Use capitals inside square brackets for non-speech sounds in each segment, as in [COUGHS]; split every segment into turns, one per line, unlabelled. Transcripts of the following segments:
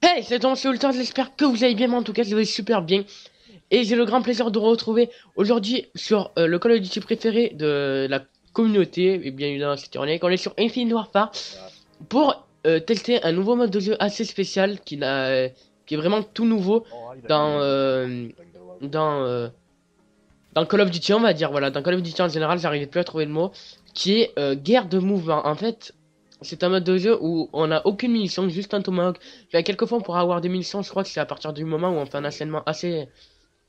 Hey, c'est Tom Sultan, j'espère que vous allez bien, mais en tout cas, je vais super bien. Et j'ai le grand plaisir de vous retrouver aujourd'hui sur euh, le Call of Duty préféré de la communauté, et bien évidemment, c'est on est sur Infinite Warfare, pour euh, tester un nouveau mode de jeu assez spécial, qui, qui est vraiment tout nouveau dans, euh, dans, euh, dans Call of Duty, on va dire, voilà, dans Call of Duty en général, j'arrivais plus à trouver le mot, qui est guerre de mouvement. En fait, c'est un mode de jeu où on n'a aucune munition, juste un tomahawk. Il y a quelques fois pour avoir des munitions, je crois que c'est à partir du moment où on fait un enchaînement assez...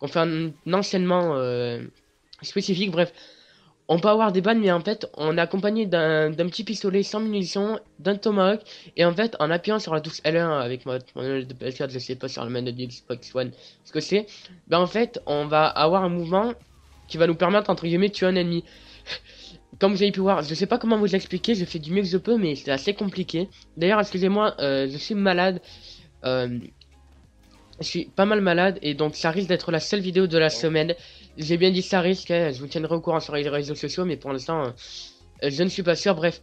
On fait un, un enchaînement euh, spécifique, bref. On peut avoir des balles, mais en fait, on est accompagné d'un petit pistolet sans munitions, d'un tomahawk, et en fait, en appuyant sur la touche L1 avec mon manuel de PS4, je sais pas sur le manuel de Xbox One ce que c'est, ben en fait, on va avoir un mouvement qui va nous permettre, entre guillemets, de tuer un ennemi. [LAUGHS] Comme vous avez pu voir, je sais pas comment vous expliquer, je fais du mieux que je peux, mais c'est assez compliqué. D'ailleurs, excusez-moi, euh, je suis malade. Euh, je suis pas mal malade, et donc ça risque d'être la seule vidéo de la semaine. J'ai bien dit ça risque, hein, je vous tiendrai au courant sur les réseaux sociaux, mais pour l'instant, euh, je ne suis pas sûr, bref.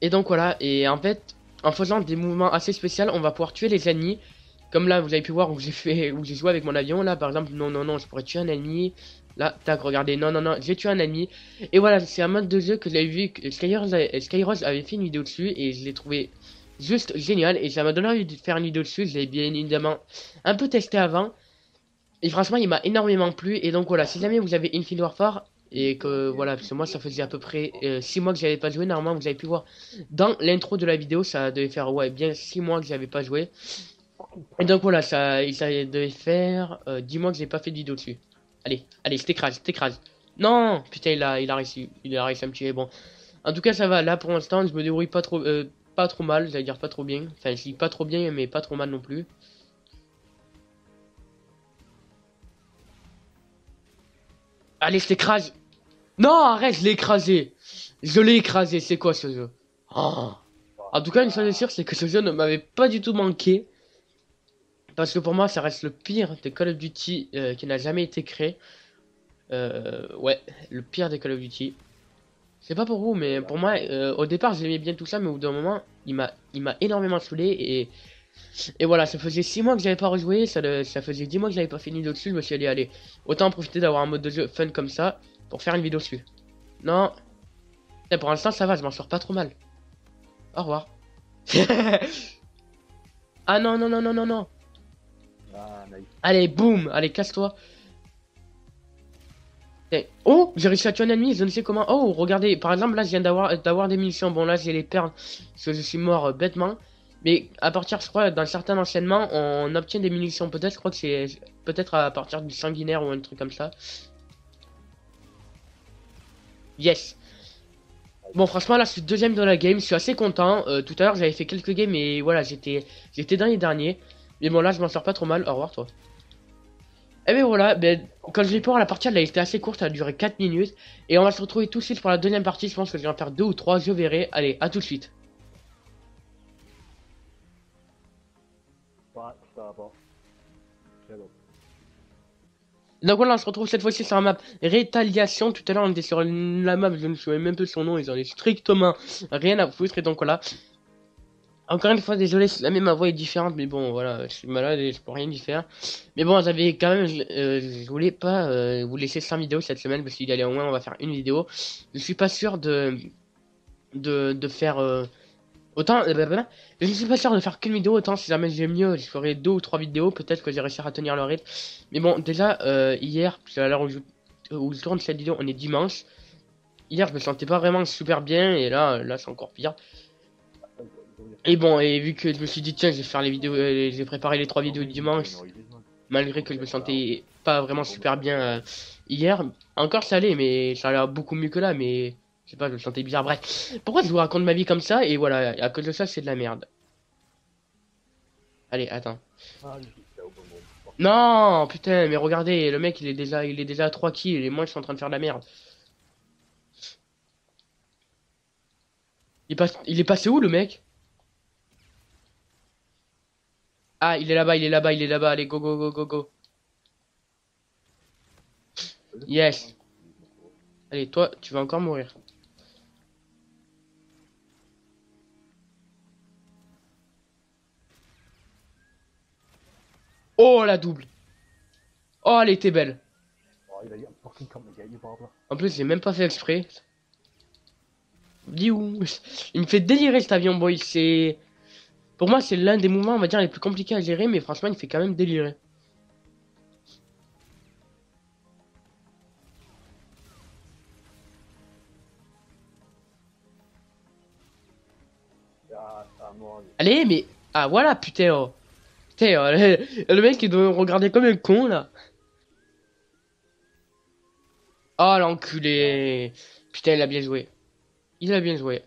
Et donc voilà, et en fait, en faisant des mouvements assez spéciaux, on va pouvoir tuer les ennemis. Comme là, vous avez pu voir où j'ai fait, où j'ai joué avec mon avion, là, par exemple, non, non, non, je pourrais tuer un ennemi. Là, tac, regardez, non, non, non, j'ai tué un ennemi. Et voilà, c'est un mode de jeu que j'avais vu, que Skyros avait, Skyros avait fait une vidéo dessus, et je l'ai trouvé juste génial, et ça m'a donné envie de faire une vidéo dessus, je l'ai bien évidemment un peu testé avant, et franchement, il m'a énormément plu, et donc voilà, si jamais vous avez Infinite Warfare, et que voilà, parce que moi ça faisait à peu près 6 mois que j'avais pas joué, normalement vous avez pu voir dans l'intro de la vidéo, ça devait faire ouais bien 6 mois que j'avais pas joué. Et donc voilà, ça, ça devait faire euh, 10 mois que j'ai pas fait de vidéo dessus. Allez, allez, je t'écrase, je t'écrase. Non, putain, il a, il a réussi, il a réussi à me tuer. Bon, en tout cas, ça va. Là, pour l'instant, je me débrouille pas trop, euh, pas trop mal. J'allais dire pas trop bien. Enfin, je dis pas trop bien, mais pas trop mal non plus. Allez, je t'écrase. Non, arrête, je l'ai écrasé. Je l'ai écrasé. C'est quoi ce jeu? Oh. En tout cas, une chose est sûre, c'est que ce jeu ne m'avait pas du tout manqué. Parce que pour moi, ça reste le pire des Call of Duty euh, qui n'a jamais été créé. Euh, ouais, le pire des Call of Duty. C'est pas pour vous, mais pour moi, euh, au départ, j'aimais bien tout ça, mais au bout d'un moment, il m'a, il m'a énormément saoulé et et voilà, ça faisait 6 mois que j'avais pas rejoué, ça, faisait 10 mois que j'avais pas fini dessus, je me suis dit, allez, autant en profiter d'avoir un mode de jeu fun comme ça pour faire une vidéo dessus. Non, Et pour l'instant, ça va, je m'en sors pas trop mal. Au revoir. [LAUGHS] ah non, non, non, non, non, non.
Ah, nice.
Allez, boum, allez, casse-toi. Oh, j'ai réussi à tuer un ennemi, je ne sais comment. Oh, regardez, par exemple, là, je viens d'avoir d'avoir des munitions. Bon, là, j'ai les perles, parce que je suis mort euh, bêtement. Mais à partir, je crois, d'un certain enchaînement, on obtient des munitions. Peut-être, je crois que c'est peut-être à partir du sanguinaire ou un truc comme ça. Yes. Bon, franchement, là, je suis deuxième dans la game. Je suis assez content. Euh, tout à l'heure, j'avais fait quelques games et voilà, j'étais j'étais dans les derniers. Mais bon, là, je m'en sors pas trop mal. Au revoir, toi. Et ben voilà, ben, quand je vais voir la partie, elle a été assez courte, elle a duré 4 minutes. Et on va se retrouver tout de suite pour la deuxième partie. Je pense que je vais en faire deux ou trois, je verrai. Allez, à tout de suite. Donc voilà, on se retrouve cette fois-ci sur la map Rétaliation. Tout à l'heure, on était sur la map, je ne souviens même plus son nom, ils en ont strictement rien à foutre. Et donc voilà. Encore une fois, désolé si jamais ma voix est différente, mais bon, voilà, je suis malade et je peux rien y faire. Mais bon, j'avais quand même, euh, je voulais pas euh, vous laisser sans vidéo cette semaine, parce qu'il allait au moins, on va faire une vidéo. Je suis pas sûr de, de, de faire, euh, autant, euh, je ne suis pas sûr de faire qu'une vidéo, autant si jamais j'ai mieux, je ferai deux ou trois vidéos, peut-être que j'ai réussi à tenir le rythme. Mais bon, déjà, euh, hier, parce qu'à l'heure où je, où je tourne cette vidéo, on est dimanche. Hier, je me sentais pas vraiment super bien, et là, là, c'est encore pire. Et bon, et vu que je me suis dit, tiens, je vais faire les vidéos, euh, j'ai préparé les trois vidéos du dimanche, malgré que je me sentais pas vraiment super bien euh, hier. Encore ça allait, mais ça allait beaucoup mieux que là, mais sais pas, je me sentais bizarre. Bref, pourquoi je vous raconte ma vie comme ça Et voilà, à cause de ça, c'est de la merde. Allez, attends. Non, putain, mais regardez, le mec, il est déjà, il est déjà à 3 kills, et moi, je suis en train de faire de la merde. Il, il est passé où le mec? Ah, il est là-bas, il est là-bas, il est là-bas. Allez, go, go, go, go, go. Yes. Allez, toi, tu vas encore mourir. Oh, la double. Oh, elle était belle.
Oh.
En plus, j'ai même pas fait exprès. Dis où? Il me fait délirer cet avion, boy. C'est. Pour moi, c'est l'un des mouvements, on va dire, les plus compliqués à gérer, mais franchement, il me fait quand même délirer.
Ah.
Allez, mais. Ah, voilà, putain. oh. Putain, oh, le... mec, il doit me regarder comme un con, là. Oh, l'enculé. Putain, il a bien joué. Il a bien joué.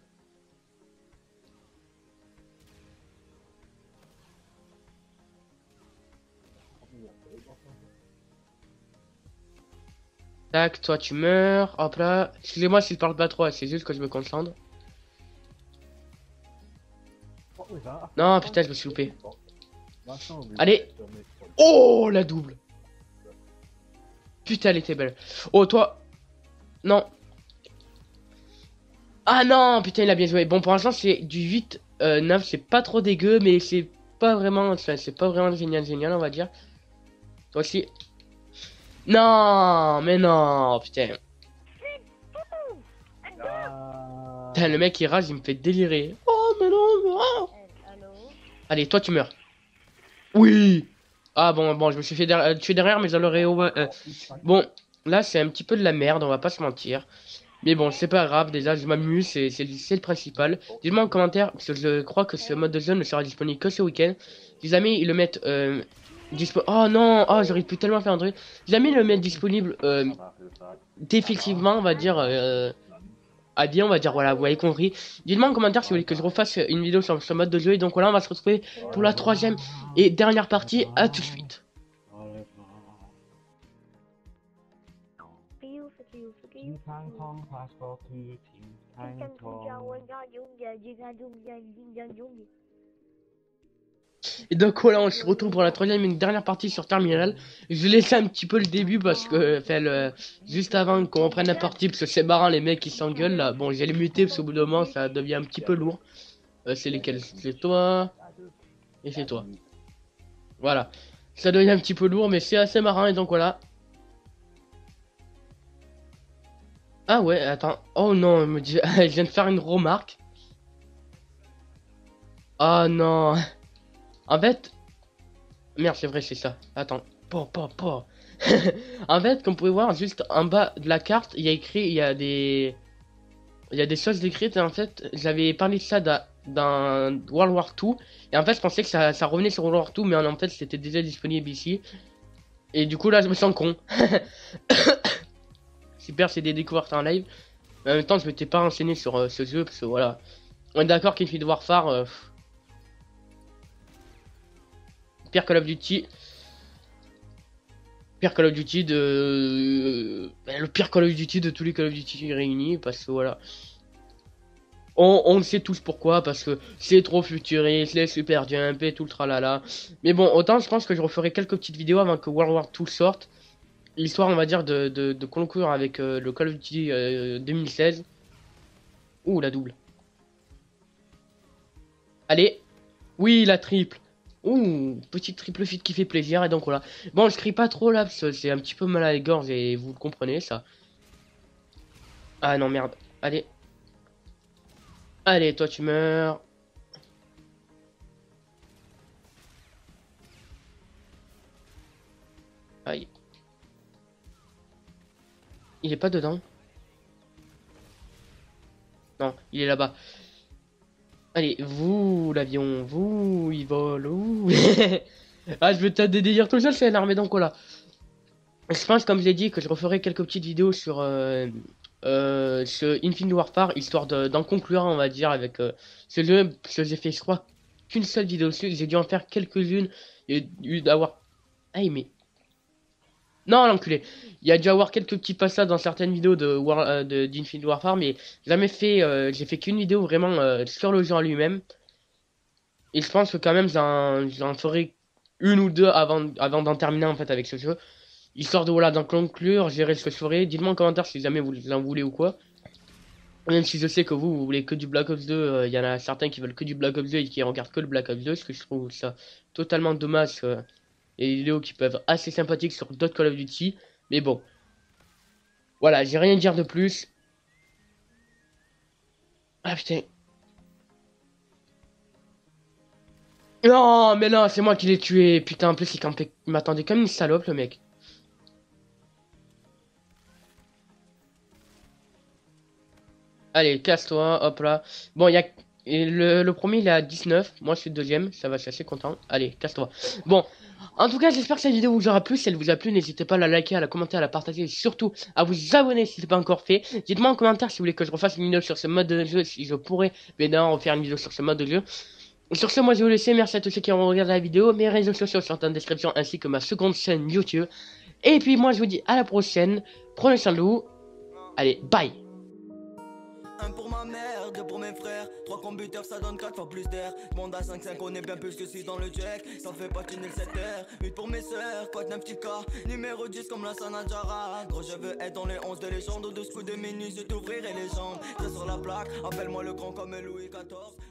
Tac, toi tu meurs. Hop là. Excusez-moi si je parle pas trop, c'est juste que je me concentre.
That?
Non, putain, je me suis loupé. Allez. Oh, la double. Putain, elle était belle. Oh, toi. Non. Ah non, putain, il a bien joué. Bon, pour l'instant, c'est du 8, euh, 9. C'est pas trop dégueu, mais c'est pas vraiment, c'est pas vraiment génial, génial, on va dire. Toi aussi. Non, mais non, putain.
Ah.
Putain, le mec, il rage, il me fait délirer. Oh, mais non, mais non.
Allô?
Allez, toi, tu meurs. Oui. Ah bon, bon, je me suis fait der- euh, tuer derrière, mais j'aurais... euh, Bon, là, c'est un petit peu de la merde, on va pas se mentir. Mais bon, c'est pas grave, déjà, je m'amuse, c'est le principal. Dites-moi en commentaire, parce que je crois que ce mode de jeu ne sera disponible que ce week-end. Si jamais ils le mettent... Euh, dispo oh non, oh, j'aurais pu tellement faire un truc. Si jamais ils le mettent disponible euh, définitivement, on va dire... À bien, on va dire, voilà, vous avez compris. Dites-moi en commentaire si vous voulez que je refasse une vidéo sur ce mode de jeu. Et donc voilà, on va se retrouver pour la troisième et dernière partie. À tout de suite. Et donc voilà, on se retrouve pour la troisième et une dernière partie sur Terminal. Je vais laisser un petit peu le début parce que, enfin, juste avant qu'on reprenne la partie, parce que c'est marrant, les mecs qui s'engueulent là. Bon, j'ai les muter parce qu'au bout d'un moment, ça devient un petit peu lourd. Euh, c'est lesquels? C'est toi et c'est toi. Voilà. Ça devient un petit peu lourd, mais c'est assez marrant et donc voilà. Ah ouais, attends. Oh non, elle me [LAUGHS] de faire une remarque. Oh non. En fait, merde, c'est vrai, c'est ça. Attends, pas, pas, pas. [LAUGHS] en fait, comme vous pouvez voir, juste en bas de la carte, il y a écrit, il y a des, il y a des choses décrites. En fait, j'avais parlé de ça dans, World War 2 et en fait, je pensais que ça, revenait sur World War 2 mais en fait, c'était déjà disponible ici. Et du coup, là, je me sens con. [COUGHS] Super, c'est des découvertes en live. Mais en même temps, je m'étais pas renseigné sur euh, ce jeu parce que voilà. On est d'accord qu'Infinite Warfare. Euh, Pire Call of Duty. Pire Call of Duty de. ben, le pire Call of Duty de tous les Call of Duty réunis. Parce que voilà. On, on le sait tous pourquoi. Parce que c'est trop futuriste, les super jump et tout le tralala. Mais bon, autant je pense que je referai quelques petites vidéos avant que World War 2 sorte. Histoire, on va dire, de, de, conclure avec euh, le Call of Duty euh, 2016. Ouh, la double. Allez. Oui, la triple. Ouh, petite triple fit qui fait plaisir. Et donc voilà. Bon, je crie pas trop là, parce que c'est un petit peu mal à la gorge et vous comprenez, ça. Ah non, merde. Allez. Allez, toi tu meurs. Aïe. Il est pas dedans Non, il est là-bas. Allez, vous, l'avion, vous, il vole, ouh. [LAUGHS] ah, je veux délires tout seul, c'est énorme, donc voilà. Je pense, comme je dit, que je referai quelques petites vidéos sur euh, euh, ce Infinite Warfare, histoire de- d'en conclure, on va dire, avec euh, ce jeu, parce que j'ai fait, je crois, qu'une seule vidéo dessus, j'ai dû en faire quelques-unes, et d'avoir... Mais... Non, l'enculé. Il y a dû avoir quelques petits passages dans certaines vidéos de War, euh, d'Infinite Warfare, mais jamais fait. euh, j'ai fait qu'une vidéo vraiment euh, sur le jeu en lui-même. Et je pense que quand même j'en ferai une ou deux avant avant d'en terminer en fait avec ce jeu. Histoire de voilà d'en conclure, gérer ce que je ferai. Dites-moi en commentaire si jamais vous en voulez ou quoi. Même si je sais que vous, vous voulez que du Black Ops 2, euh, il y en a certains qui veulent que du Black Ops 2 et qui regardent que le Black Ops 2, ce que je trouve ça totalement dommage. Et des vidéos qui peuvent être assez sympathiques sur d'autres Call of Duty. Mais bon. Voilà, j'ai rien à dire de plus. Ah putain. Non, mais non, c'est moi qui l'ai tué. Putain, en plus, il. Il m'attendait comme une salope, le mec. Allez, casse-toi, hop là. Bon, il y a. et le, premier, il est à 19. Moi, je suis deuxième. Ça va, je suis assez content. Allez, casse-toi. Bon, en tout cas, j'espère que cette vidéo vous aura plu. Si elle vous a plu, n'hésitez pas à la liker, à la commenter, à la partager et surtout à vous abonner si ce n'est pas encore fait. Dites-moi en commentaire si vous voulez que je refasse une vidéo sur ce mode de jeu, si je pourrais évidemment refaire une vidéo sur ce mode de jeu. Sur ce, moi je vous laisser. Merci à tous ceux qui ont regardé la vidéo. Mes réseaux sociaux sont en description ainsi que ma seconde chaîne YouTube. Et puis moi je vous dis à la prochaine. Prenez soin de vous. Allez, bye
Un pour ma mère, deux pour mes frères. Trois computers, ça donne 4 fois plus d'air. Monde à 5-5, on est bien plus que si dans le jack. Ça fait patiner le 7 heures. 8 pour mes sœurs, quoi de 9 petits cas. Numéro 10 comme la Sanadjara. Gros, je veux être dans les 11 de légende. Au-dessus de minuit, je t'ouvrirai les jambes. J'ai sur la plaque, appelle-moi le grand comme Louis XIV.